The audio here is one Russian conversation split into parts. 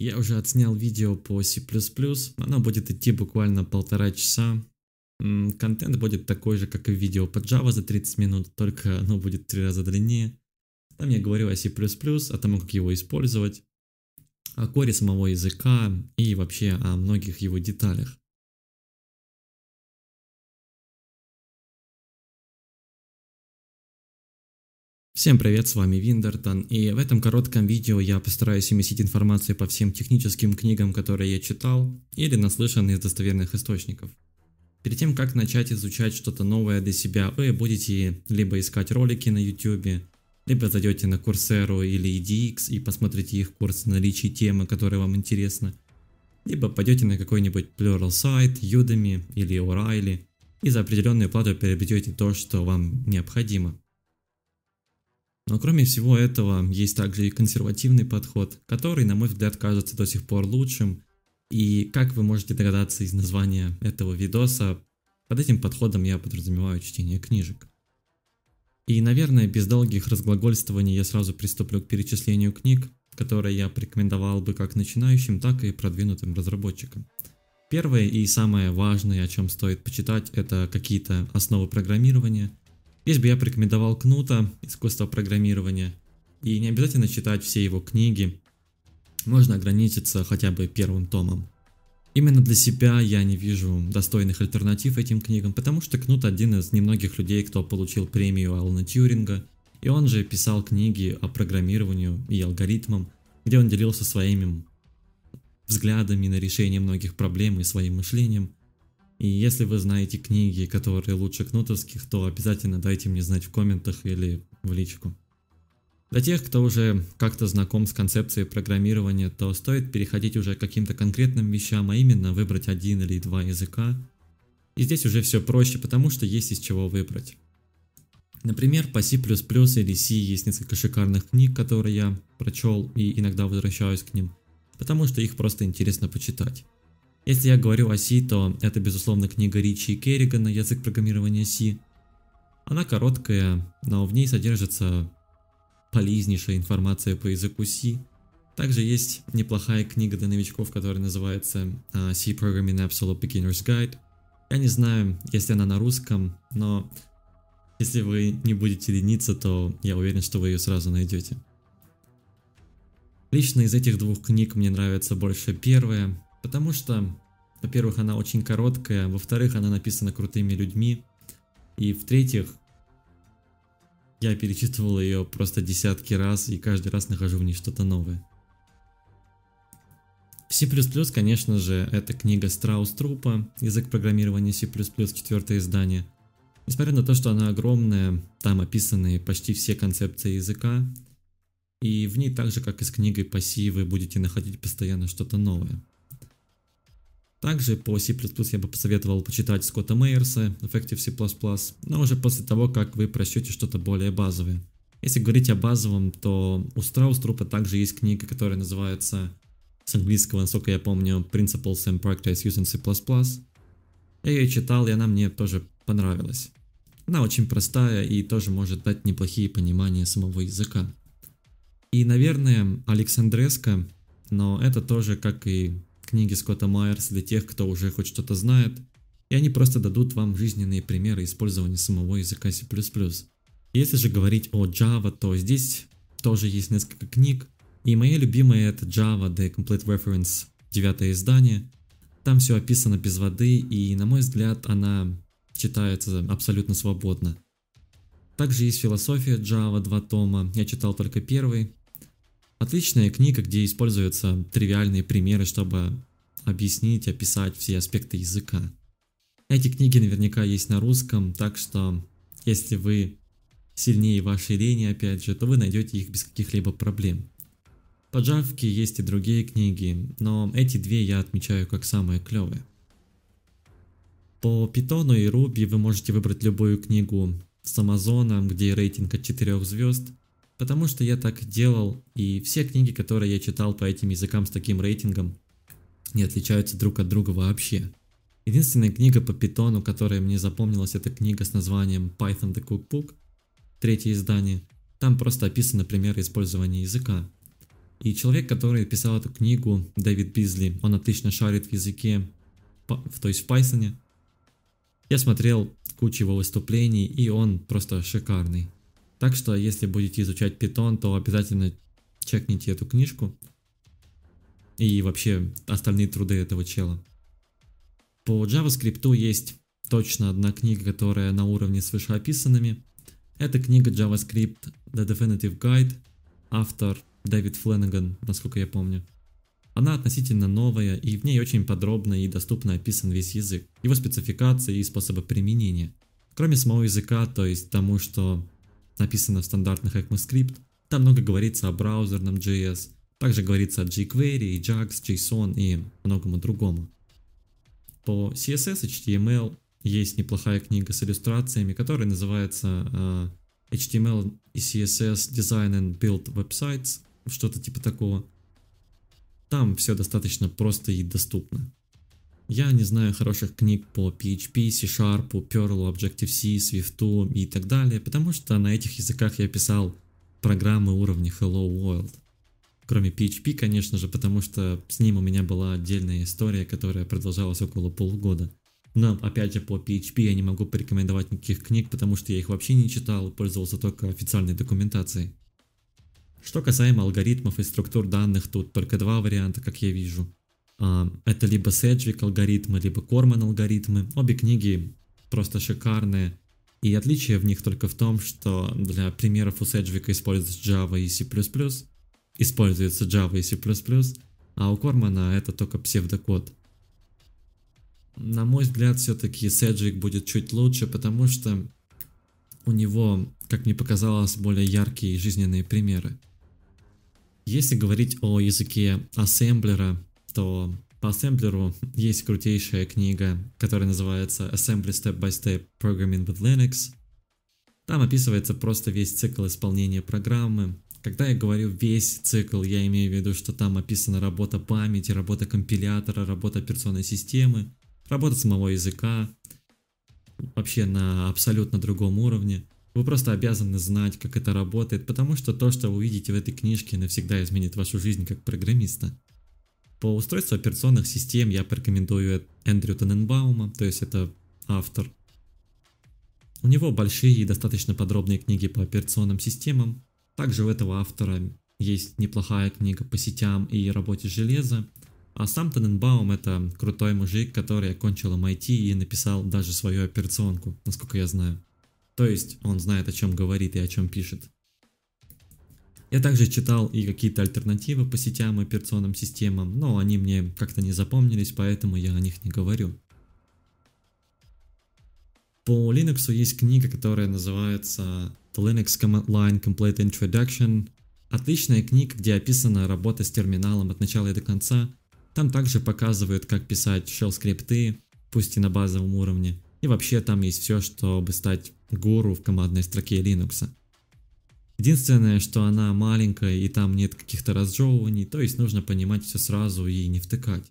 Я уже отснял видео по C++, оно будет идти буквально полтора часа. Контент будет такой же, как и видео по Java за 30 минут, только оно будет три раза длиннее. Там я говорю о C++, о том, как его использовать, о коре самого языка и вообще о многих его деталях. Всем привет, с вами Виндертон, и в этом коротком видео я постараюсь уместить информацию по всем техническим книгам, которые я читал, или наслышан из достоверных источников. Перед тем, как начать изучать что-то новое для себя, вы будете либо искать ролики на YouTube, либо зайдете на Coursera или EDX и посмотрите их курс наличия темы, которая вам интересна, либо пойдете на какой-нибудь Plural сайт, Udemy или O'Reilly и за определенную плату приобретете то, что вам необходимо. Но кроме всего этого, есть также и консервативный подход, который, на мой взгляд, кажется до сих пор лучшим. И как вы можете догадаться из названия этого видоса, под этим подходом я подразумеваю чтение книжек. И, наверное, без долгих разглагольствований я сразу приступлю к перечислению книг, которые я порекомендовал бы как начинающим, так и продвинутым разработчикам. Первое и самое важное, о чем стоит почитать, это какие-то основы программирования – Здесь бы я порекомендовал Кнута «Искусство программирования». И не обязательно читать все его книги, можно ограничиться хотя бы первым томом. Именно для себя я не вижу достойных альтернатив этим книгам, потому что Кнут один из немногих людей, кто получил премию Алана Тьюринга, и он же писал книги о программированию и алгоритмам, где он делился своими взглядами на решение многих проблем и своим мышлением – и если вы знаете книги, которые лучше кнутовских, то обязательно дайте мне знать в комментах или в личку. Для тех, кто уже как-то знаком с концепцией программирования, то стоит переходить уже к каким-то конкретным вещам, а именно выбрать один или два языка. И здесь уже все проще, потому что есть из чего выбрать. Например, по C++ или C есть несколько шикарных книг, которые я прочел и иногда возвращаюсь к ним, потому что их просто интересно почитать. Если я говорю о C, то это безусловно книга Ричи и Керригана «Язык программирования C». Она короткая, но в ней содержится полезнейшая информация по языку C. Также есть неплохая книга для новичков, которая называется а, C Programming Absolute Beginner's Guide. Я не знаю, если она на русском, но если вы не будете лениться, то я уверен, что вы ее сразу найдете. Лично из этих двух книг мне нравится больше первая, Потому что, во-первых, она очень короткая, во-вторых, она написана крутыми людьми, и в-третьих, я перечитывал ее просто десятки раз и каждый раз нахожу в ней что-то новое. C++, конечно же, это книга Страус Трупа, язык программирования C++, четвертое издание. Несмотря на то, что она огромная, там описаны почти все концепции языка, и в ней так же, как и с книгой по C, вы будете находить постоянно что-то новое. Также по C++ я бы посоветовал почитать Скотта Мейерса, Effective C++, но уже после того, как вы прочтете что-то более базовое. Если говорить о базовом, то у Страуструпа также есть книга, которая называется с английского, насколько я помню, Principles and Practice Using C++. Я ее читал, и она мне тоже понравилась. Она очень простая и тоже может дать неплохие понимания самого языка. И, наверное, Александреско, но это тоже, как и книги Скотта Майерса для тех, кто уже хоть что-то знает, и они просто дадут вам жизненные примеры использования самого языка C++. Если же говорить о Java, то здесь тоже есть несколько книг, и моя любимая это Java The Complete Reference, девятое издание. Там все описано без воды, и на мой взгляд она читается абсолютно свободно. Также есть философия Java, два тома, я читал только первый, Отличная книга, где используются тривиальные примеры, чтобы объяснить, описать все аспекты языка. Эти книги наверняка есть на русском, так что если вы сильнее вашей лени, опять же, то вы найдете их без каких-либо проблем. По Java есть и другие книги, но эти две я отмечаю как самые клевые. По Python и Ruby вы можете выбрать любую книгу с Амазона, где рейтинг от 4 звезд – Потому что я так делал, и все книги, которые я читал по этим языкам с таким рейтингом, не отличаются друг от друга вообще. Единственная книга по питону, которая мне запомнилась, это книга с названием Python the Cookbook, третье издание. Там просто описаны примеры использования языка. И человек, который писал эту книгу, Дэвид Бизли, он отлично шарит в языке, то есть в Python. Я смотрел кучу его выступлений, и он просто шикарный. Так что, если будете изучать Python, то обязательно чекните эту книжку и вообще остальные труды этого чела. По JavaScript есть точно одна книга, которая на уровне с вышеописанными. Это книга JavaScript The Definitive Guide, автор Дэвид Фленнеган, насколько я помню. Она относительно новая, и в ней очень подробно и доступно описан весь язык, его спецификации и способы применения. Кроме самого языка, то есть тому, что написано в стандартных ECMAScript, там много говорится о браузерном JS, также говорится о jQuery, JAX, JSON и многому другому. По CSS, HTML есть неплохая книга с иллюстрациями, которая называется uh, HTML и CSS Design and Build Websites, что-то типа такого. Там все достаточно просто и доступно. Я не знаю хороших книг по PHP, C-Sharp, Perl, Objective-C, Swift и так далее, потому что на этих языках я писал программы уровня Hello World. Кроме PHP, конечно же, потому что с ним у меня была отдельная история, которая продолжалась около полугода. Но опять же по PHP я не могу порекомендовать никаких книг, потому что я их вообще не читал, пользовался только официальной документацией. Что касаемо алгоритмов и структур данных, тут только два варианта, как я вижу. А, это либо Sedgwick алгоритмы, либо Corman алгоритмы. Обе книги просто шикарные. И отличие в них только в том, что для примеров у Sedgwick используется Java и C++, используется Java и C++, а у Кормана это только псевдокод. На мой взгляд, все-таки Sedgwick будет чуть лучше, потому что у него, как мне показалось, более яркие жизненные примеры. Если говорить о языке ассемблера, то по ассемблеру есть крутейшая книга, которая называется Assembly Step by Step Programming with Linux. Там описывается просто весь цикл исполнения программы, когда я говорю весь цикл, я имею в виду, что там описана работа памяти, работа компилятора, работа операционной системы, работа самого языка, вообще на абсолютно другом уровне. Вы просто обязаны знать, как это работает, потому что то, что вы увидите в этой книжке, навсегда изменит вашу жизнь как программиста. По устройству операционных систем я порекомендую Эндрю Тененбаума, то есть это автор. У него большие и достаточно подробные книги по операционным системам, также у этого автора есть неплохая книга по сетям и работе железа. А сам Тененбаум это крутой мужик, который окончил MIT и написал даже свою операционку, насколько я знаю. То есть он знает о чем говорит и о чем пишет. Я также читал и какие-то альтернативы по сетям и операционным системам, но они мне как-то не запомнились, поэтому я о них не говорю. По Linux есть книга, которая называется The Linux Command Line Complete Introduction. Отличная книга, где описана работа с терминалом от начала и до конца. Там также показывают, как писать shell скрипты, пусть и на базовом уровне. И вообще там есть все, чтобы стать гуру в командной строке Linux. Единственное, что она маленькая и там нет каких-то разжевываний, то есть нужно понимать все сразу и не втыкать.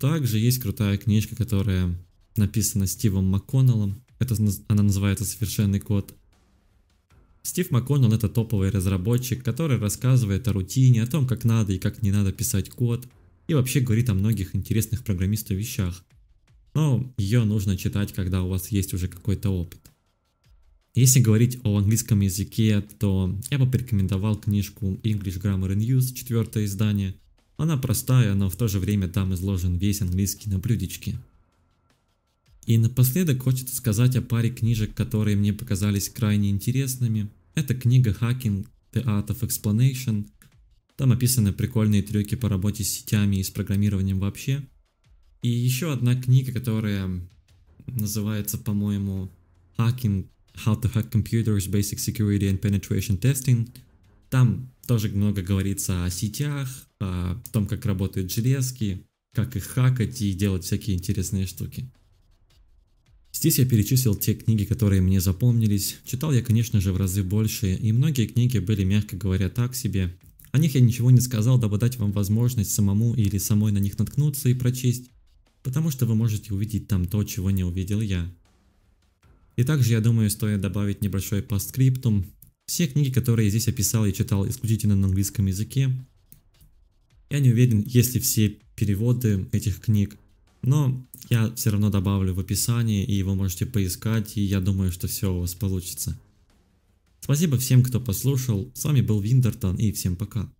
Также есть крутая книжка, которая написана Стивом МакКоннеллом. Это, она называется «Совершенный код». Стив МакКоннелл это топовый разработчик, который рассказывает о рутине, о том, как надо и как не надо писать код, и вообще говорит о многих интересных программисту вещах. Но ее нужно читать, когда у вас есть уже какой-то опыт. Если говорить о английском языке, то я бы порекомендовал книжку English Grammar and Use, четвертое издание. Она простая, но в то же время там изложен весь английский на блюдечке. И напоследок хочется сказать о паре книжек, которые мне показались крайне интересными. Это книга Hacking The Art of Explanation. Там описаны прикольные трюки по работе с сетями и с программированием вообще. И еще одна книга, которая называется, по-моему, Hacking How to Hack Computers, Basic Security and Penetration Testing. Там тоже много говорится о сетях, о том, как работают железки, как их хакать и делать всякие интересные штуки. Здесь я перечислил те книги, которые мне запомнились. Читал я, конечно же, в разы больше, и многие книги были, мягко говоря, так себе. О них я ничего не сказал, дабы дать вам возможность самому или самой на них наткнуться и прочесть, потому что вы можете увидеть там то, чего не увидел я. И также, я думаю, стоит добавить небольшой постскриптум. Все книги, которые я здесь описал, я читал исключительно на английском языке. Я не уверен, есть ли все переводы этих книг, но я все равно добавлю в описании, и вы можете поискать, и я думаю, что все у вас получится. Спасибо всем, кто послушал, с вами был Виндертон, и всем пока.